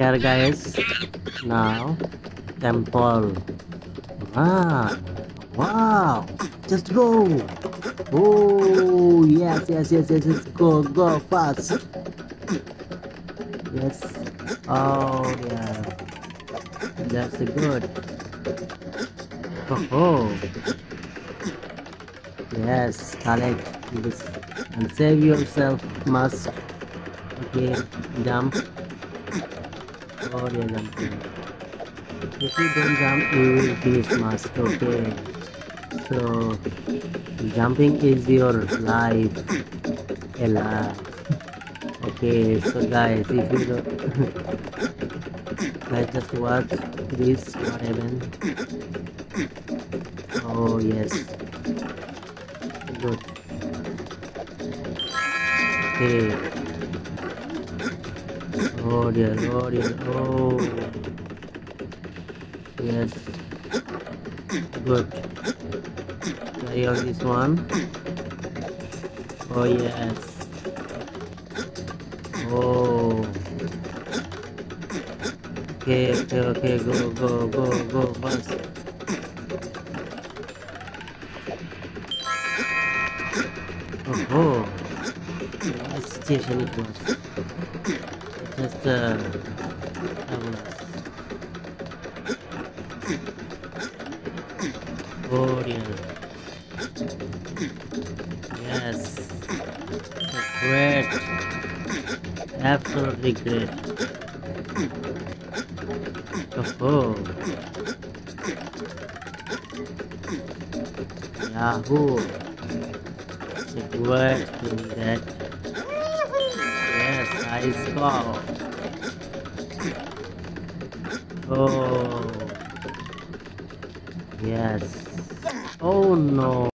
here guys. Now temple. Ah wow. Just go. Oh yes yes yes yes, yes. go go fast. Yes. Oh yeah that's good. Oh, oh. yes collect this and save yourself. Must. Okay jump oh yeah jumping if you don't jump you will finish must okay so jumping is your life alive okay so guys if you don't let's just watch this oh yes. Okay oh dear oh dear oh yes. Good. Carry on this one. Oh yes. Oh. Okay okay okay. Go go go go. Fast. Oh oh what situation it was uh fabulous oh dear yes. Great. Absolutely great. Oh yahoo. It's a great thing that i saw oh. Yes. Oh no